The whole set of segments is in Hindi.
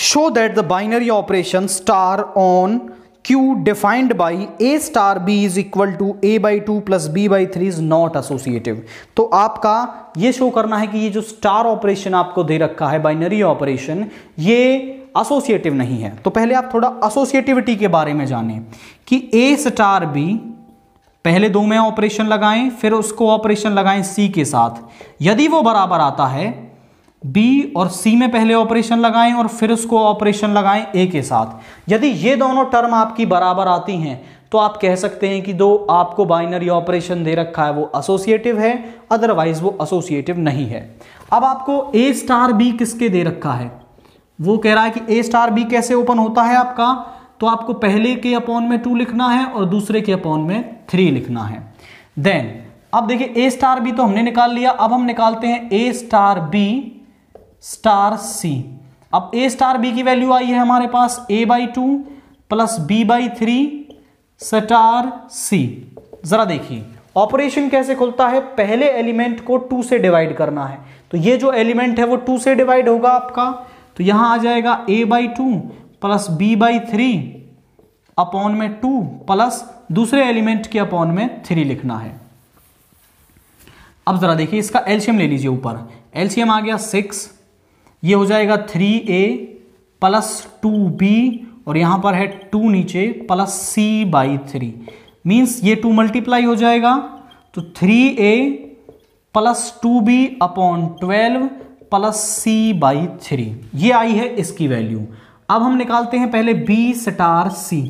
show that the binary operation star on q defined by a star b is equal to a by 2 plus b by 3 is not associative. तो आपका ये शो करना है कि ये जो स्टार ऑपरेशन आपको दे रखा है बाइनरी ऑपरेशन ये एसोसिएटिव नहीं है। तो पहले आप थोड़ा एसोसिएटिविटी के बारे में जानें कि ए स्टार बी पहले दो में ऑपरेशन लगाएँ, फिर उसको ऑपरेशन लगाएँ सी के साथ। यदि वो बराबर आता है बी और सी में पहले ऑपरेशन लगाएँ और फिर उसको ऑपरेशन लगाएँ ए के साथ। यदि ये दोनों टर्म आपकी बराबर आती हैं तो आप कह सकते हैं कि दो आपको बाइनरी ऑपरेशन दे रखा है, वो एसोसिएटिव है अदरवाइज़ वो एसोसिएटिव नहीं है। अब आपको ए स्टार बी किसके दे रखा है? वो कह रहा है कि ए स्टार बी कैसे ओपन होता है आपका? तो आपको पहले के अपॉन में टू लिखना है और दूसरे के अपॉन में थ्री लिखना है। देन अब देखिए ए स्टार बी तो हमने निकाल लिया, अब हम निकालते हैं A star B star C. अब ए स्टार बी की वैल्यू आई है हमारे पास A by two plus B by three star C जरा देखिए ऑपरेशन कैसे खुलता है? पहले एलिमेंट को टू से डिवाइड करना है। तो ये जो एलिमेंट है वो टू से डिवाइड होगा आपका। तो यहाँ आ जाएगा A by two plus B by three upon में टू प्लस दूसरे एलिमेंट के अपॉन में थ्री लिखना है। अब जरा देखिए, इसका एल्शियम ले लीजिए ऊपर। एल्शियम आ गया सिक्स ये हो जाएगा three A plus two B और यहाँ पर है टू नीचे plus C by three. Means ये टू मल्टीप्लाई हो जाएगा तो three A plus two B upon twelve plus C by three. ये आई है इसकी वैल्यू। अब हम निकालते हैं पहले बी स्टार सी।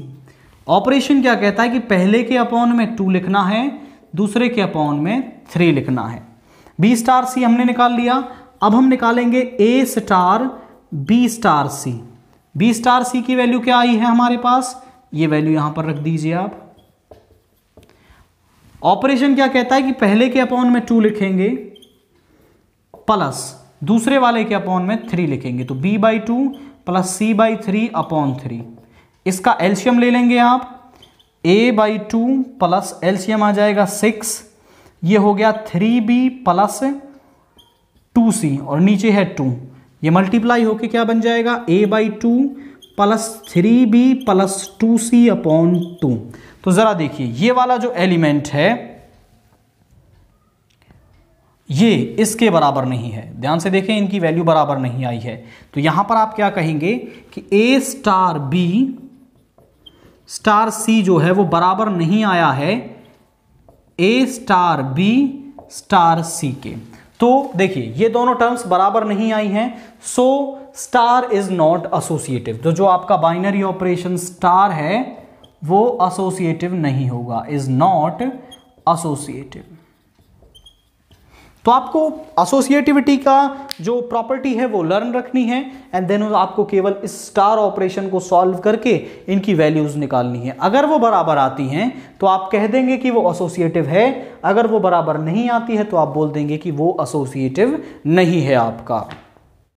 ऑपरेशन क्या कहता है कि पहले के अपॉन में टू लिखना है, दूसरे के अपॉन में थ्री लिखना है। बी स्टार सी हमने निकाल लिया अब हम निकालेंगे A star B star C B star C की वैल्यू क्या आई है हमारे पास? ये वैल्यू यहाँ पर रख दीजिए आप। ऑपरेशन क्या कहता है कि पहले के अपॉन में टू लिखेंगे प्लस दूसरे वाले के अपॉन में थ्री लिखेंगे। तो B by two plus C by three upon three इसका एल्शियम ले लेंगे आप। A by two plus LCM आ जाएगा सिक्स ये हो गया three B plus two C और नीचे है टू। ये मल्टीप्लाई होके क्या बन जाएगा? A by two plus three B plus two C upon two तो जरा देखिए, ये वाला जो एलिमेंट है, ये इसके बराबर नहीं है। ध्यान से देखें, इनकी वैल्यू बराबर नहीं आई है। तो यहाँ पर आप क्या कहेंगे कि A star B star C जो है, वो बराबर नहीं आया है A star B star C के। तो देखिए, ये दोनों टर्म्स बराबर नहीं आई हैं so star is not associative तो जो आपका बाइनरी ऑपरेशन स्टार है, वो एसोसिएटिव नहीं होगा इज़ नॉट एसोसिएटिव तो आपको एसोसिएटिविटी का जो प्रॉपर्टी है, वो लर्न रखनी है एंड देन आपको केवल इस स्टार ऑपरेशन को सॉल्व करके इनकी वैल्यूज़ निकालनी है। अगर वो बराबर आती हैं तो आप कह देंगे कि वो एसोसिएटिव है। अगर वो बराबर नहीं आती है तो आप बोल देंगे कि वो एसोसिएटिव नहीं है आपका।